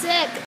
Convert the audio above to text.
Sick.